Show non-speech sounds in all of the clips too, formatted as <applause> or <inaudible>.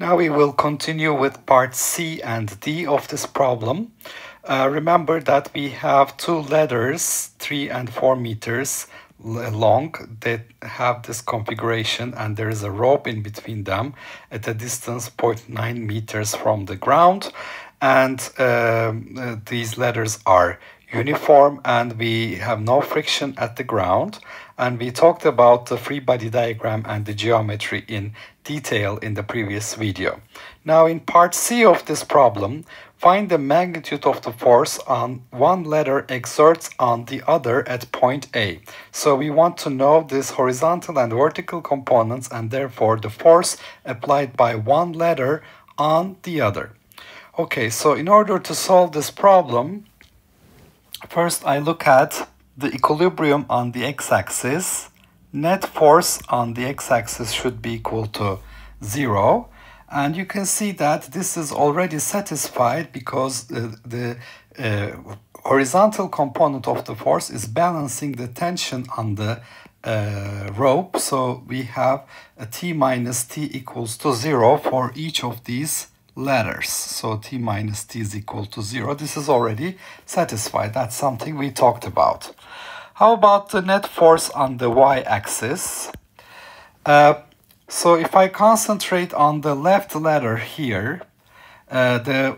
Now we will continue with part C and D of this problem. Uh, remember that we have two ladders, 3 and 4 meters long that have this configuration and there is a rope in between them at a distance 0.9 meters from the ground and um, uh, these ladders are uniform and we have no friction at the ground and we talked about the free body diagram and the geometry in detail in the previous video. Now in part C of this problem, find the magnitude of the force on one ladder exerts on the other at point A. So we want to know this horizontal and vertical components and therefore the force applied by one ladder on the other. Okay, so in order to solve this problem, first I look at the equilibrium on the x-axis, net force on the x-axis should be equal to 0. And you can see that this is already satisfied because the, the uh, horizontal component of the force is balancing the tension on the uh, rope. So we have a t minus t equals to 0 for each of these ladders. So t minus t is equal to 0. This is already satisfied. That's something we talked about. How about the net force on the y-axis? Uh, so if I concentrate on the left ladder here, uh, the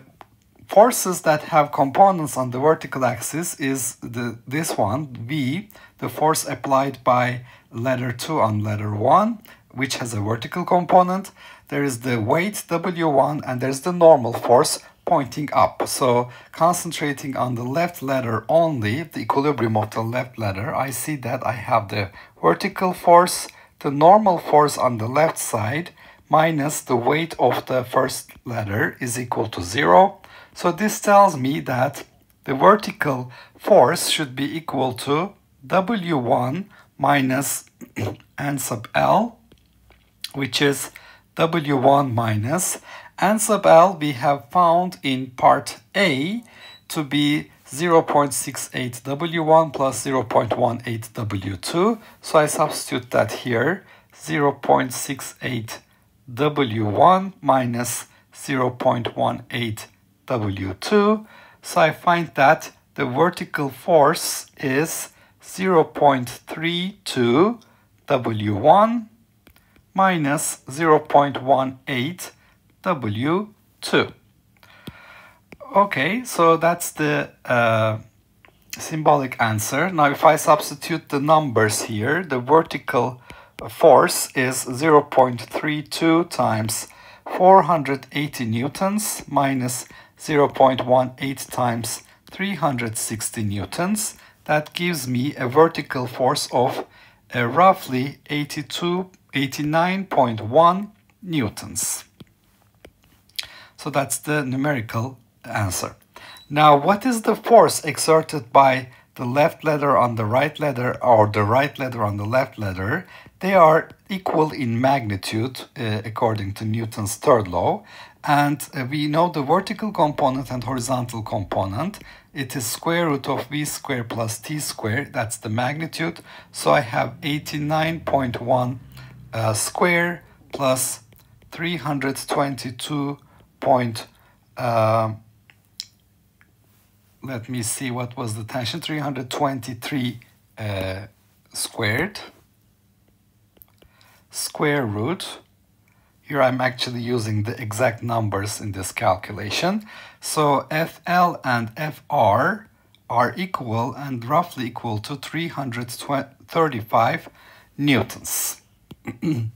forces that have components on the vertical axis is the this one, V, the force applied by ladder 2 on ladder 1, which has a vertical component. There is the weight W1 and there's the normal force pointing up. So concentrating on the left ladder only, the equilibrium of the left ladder, I see that I have the vertical force, the normal force on the left side, minus the weight of the first ladder is equal to zero. So this tells me that the vertical force should be equal to W1 minus <clears throat> N sub L, which is W1 minus Sub L we have found in part A to be 0.68 W1 plus 0.18 W2. So I substitute that here, 0.68 W1 minus 0.18 W2. So I find that the vertical force is 0.32 W1 minus 0.18 W2. Okay, so that's the uh, symbolic answer. Now if I substitute the numbers here, the vertical force is 0.32 times 480 newtons minus 0.18 times 360 newtons. That gives me a vertical force of uh, roughly 82, 89.1 newtons. So that's the numerical answer. Now, what is the force exerted by the left ladder on the right ladder or the right ladder on the left ladder? They are equal in magnitude uh, according to Newton's third law. And uh, we know the vertical component and horizontal component. It is square root of v squared plus t squared. That's the magnitude. So I have 89.1 uh, square plus 322 point, uh, let me see what was the tension, 323 uh, squared, square root, here I'm actually using the exact numbers in this calculation. So FL and FR are equal and roughly equal to 335 newtons. <clears throat>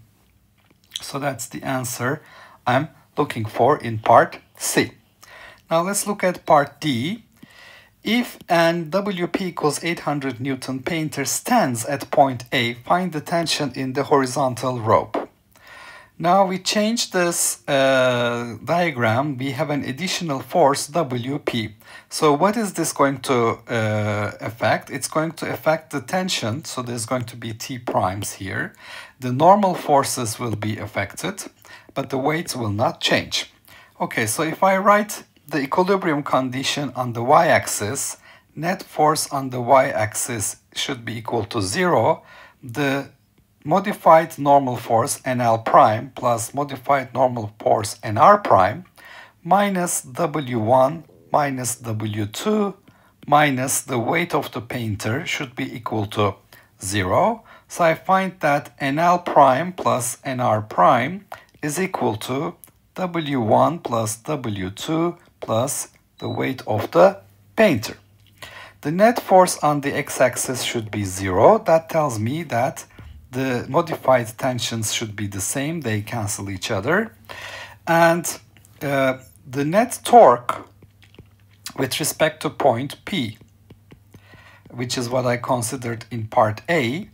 so that's the answer I'm looking for in part C. Now let's look at part D. If an WP equals 800 Newton painter stands at point A, find the tension in the horizontal rope. Now we change this uh, diagram, we have an additional force WP. So what is this going to uh, affect? It's going to affect the tension, so there's going to be T primes here. The normal forces will be affected but the weights will not change. Okay, so if I write the equilibrium condition on the y-axis, net force on the y-axis should be equal to zero. The modified normal force NL prime plus modified normal force NR prime minus W1 minus W2 minus the weight of the painter should be equal to 0. So I find that NL prime plus NR prime is equal to W1 plus W2 plus the weight of the painter. The net force on the x-axis should be 0. That tells me that the modified tensions should be the same. They cancel each other. And uh, the net torque with respect to point P, which is what I considered in part A,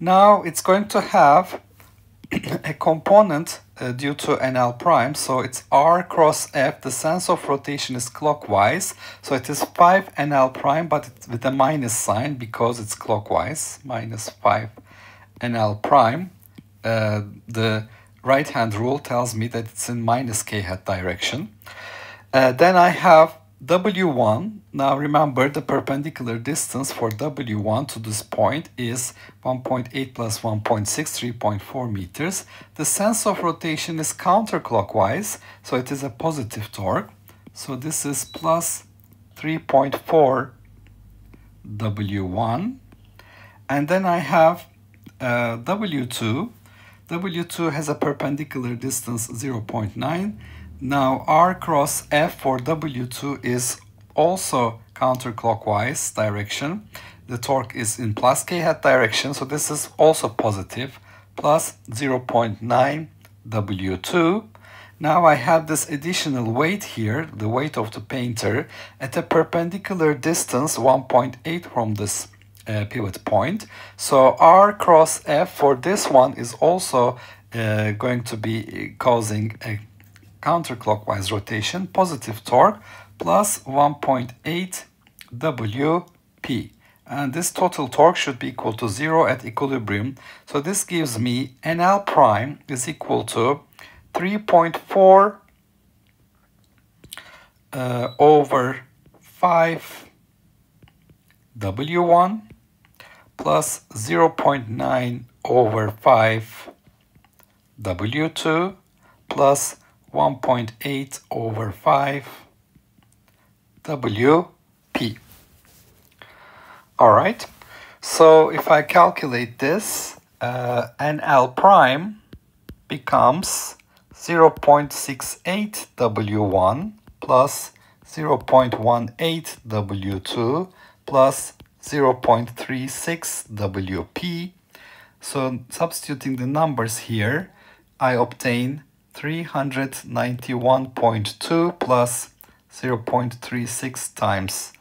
now it's going to have <clears throat> a component uh, due to NL prime, so it's R cross F, the sense of rotation is clockwise, so it is 5 NL prime, but with a minus sign because it's clockwise, minus 5 NL prime. Uh, the right hand rule tells me that it's in minus k hat direction. Uh, then I have W1, now remember the perpendicular distance for W1 to this point is 1.8 plus 1.6, 3.4 meters. The sense of rotation is counterclockwise, so it is a positive torque. So this is plus 3.4 W1. And then I have uh, W2. W2 has a perpendicular distance 0.9 now R cross F for W2 is also counterclockwise direction. The torque is in plus k hat direction, so this is also positive, plus 0.9 W2. Now I have this additional weight here, the weight of the painter, at a perpendicular distance 1.8 from this uh, pivot point. So R cross F for this one is also uh, going to be causing a counterclockwise rotation, positive torque plus 1.8 Wp. And this total torque should be equal to 0 at equilibrium. So this gives me NL prime is equal to 3.4 uh, over 5 W1 plus 0.9 over 5 W2 plus 1.8 over 5 WP. All right, so if I calculate this, uh, NL prime becomes 0.68 W1 plus 0.18 W2 plus 0.36 WP. So substituting the numbers here, I obtain 391.2 plus 0.36 times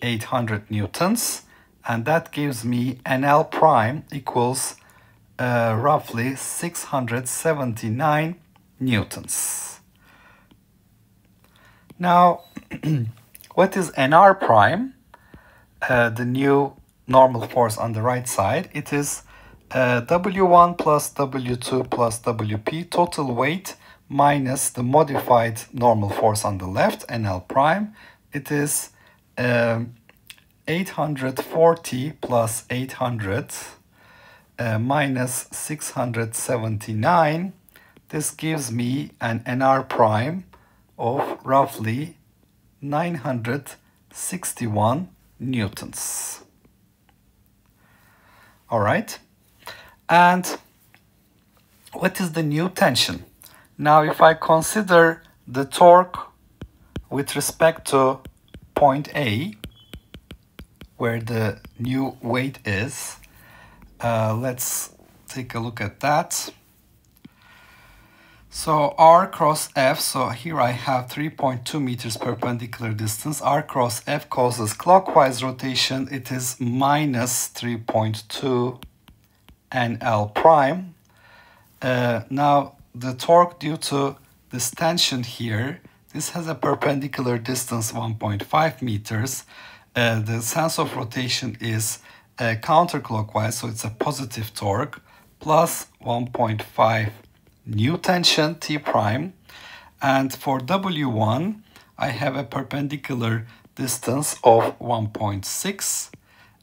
800 newtons and that gives me NL prime equals uh, roughly 679 newtons. Now, <clears throat> what is NR prime? Uh, the new normal force on the right side. It is uh, W1 plus W2 plus WP total weight minus the modified normal force on the left, NL prime. It is um, 840 plus 800 uh, minus 679. This gives me an NR prime of roughly 961 newtons. All right. And what is the new tension? Now, if I consider the torque with respect to point A, where the new weight is, uh, let's take a look at that. So R cross F, so here I have 3.2 meters perpendicular distance. R cross F causes clockwise rotation. It is minus 3.2 NL prime. Uh, now the torque due to this tension here, this has a perpendicular distance 1.5 meters. Uh, the sense of rotation is uh, counterclockwise, so it's a positive torque, plus 1.5 new tension T prime. And for W1, I have a perpendicular distance of 1.6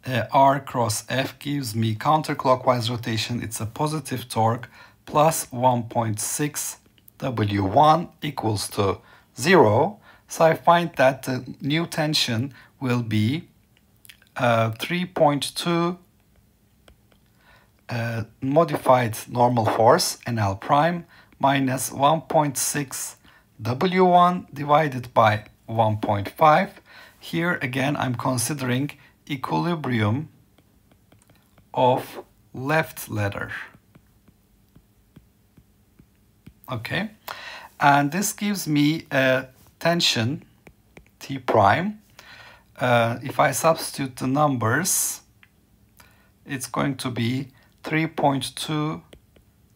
uh, R cross F gives me counterclockwise rotation. It's a positive torque plus 1.6 W1 equals to 0. So I find that the new tension will be uh, 3.2 uh, modified normal force NL prime minus 1.6 W1 divided by 1.5. Here again I'm considering equilibrium of left ladder. Okay, and this gives me a tension T prime. Uh, if I substitute the numbers, it's going to be 3.2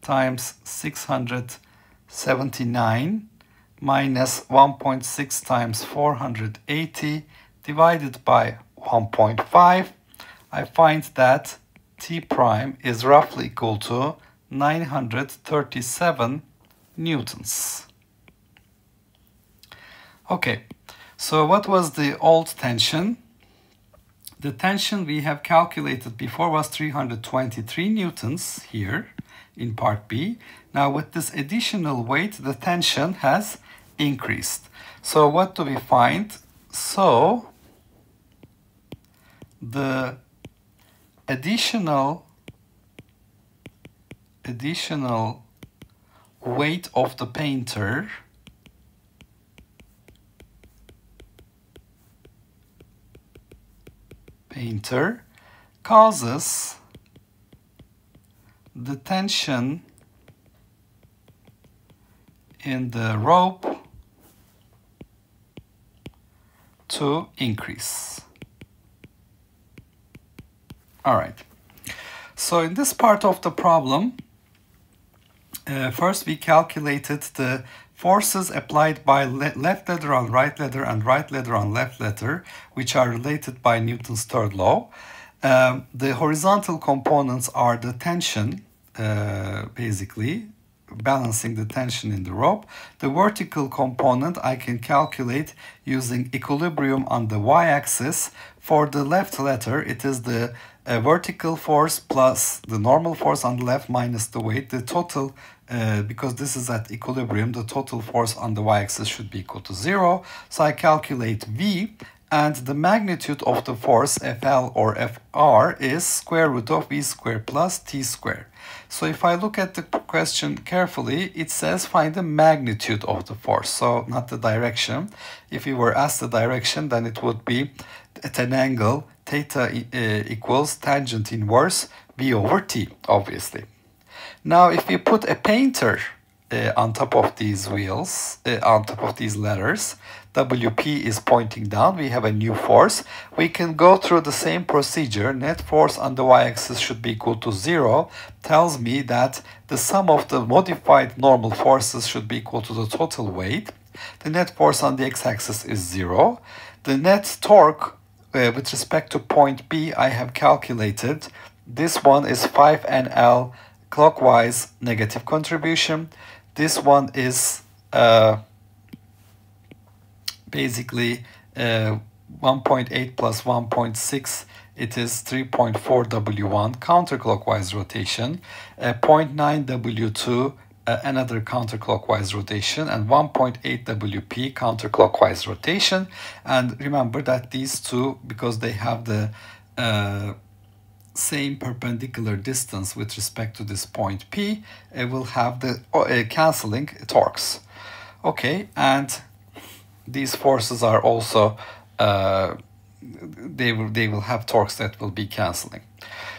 times 679 minus 1.6 times 480 divided by 1.5, I find that T prime is roughly equal to 937 newtons. Okay, so what was the old tension? The tension we have calculated before was 323 newtons here in part B. Now with this additional weight, the tension has increased. So what do we find? So the additional additional weight of the painter painter causes the tension in the rope to increase. All right. So in this part of the problem, uh, first we calculated the forces applied by le left ladder on right ladder and right ladder on left ladder, which are related by Newton's third law. Um, the horizontal components are the tension, uh, basically, balancing the tension in the rope. The vertical component I can calculate using equilibrium on the y-axis. For the left ladder, it is the uh, vertical force plus the normal force on the left minus the weight. The total, uh, because this is at equilibrium, the total force on the y-axis should be equal to zero. So I calculate V and the magnitude of the force FL or FR is square root of V squared plus T squared. So if I look at the question carefully, it says find the magnitude of the force, so not the direction. If you were asked the direction, then it would be at an angle theta uh, equals tangent inverse V over T, obviously. Now if you put a painter uh, on top of these wheels, uh, on top of these ladders, WP is pointing down, we have a new force. We can go through the same procedure. Net force on the y-axis should be equal to zero, tells me that the sum of the modified normal forces should be equal to the total weight. The net force on the x-axis is zero. The net torque uh, with respect to point B I have calculated. This one is 5NL clockwise negative contribution. This one is uh, basically uh, 1.8 plus 1.6 it is 3.4 W1 counterclockwise rotation, uh, 0.9 W2 uh, another counterclockwise rotation and 1.8 WP counterclockwise rotation. And remember that these two because they have the uh, same perpendicular distance with respect to this point P it will have the uh, cancelling torques. Okay and these forces are also uh, they will they will have torques that will be cancelling.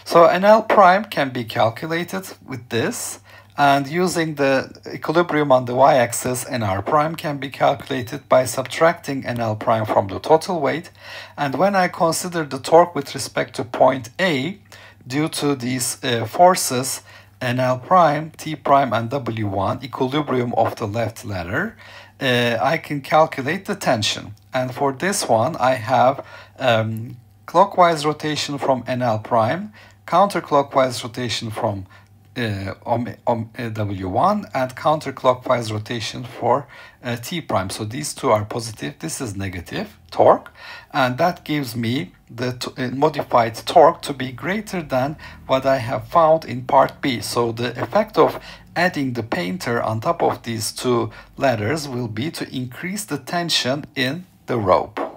So NL prime can be calculated with this and using the equilibrium on the y-axis NR prime can be calculated by subtracting NL prime from the total weight and when I consider the torque with respect to point A due to these uh, forces NL prime, T prime and W1 equilibrium of the left ladder uh, I can calculate the tension. And for this one, I have um, clockwise rotation from NL prime, counterclockwise rotation from uh, om, om, uh, W1 and counterclockwise rotation for uh, T prime. So these two are positive, this is negative torque, and that gives me the uh, modified torque to be greater than what I have found in part B. So the effect of adding the painter on top of these two ladders will be to increase the tension in the rope.